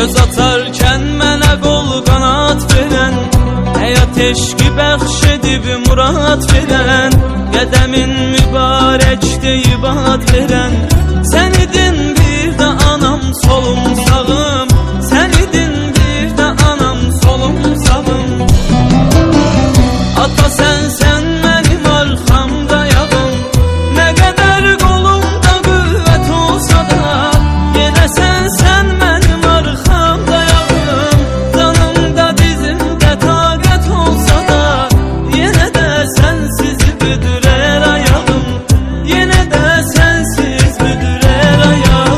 Göz atarkən mənə qol qanat verən Həyat eşqi bəxş edib murad verən Qədəmin mübarəkdə ibad verən.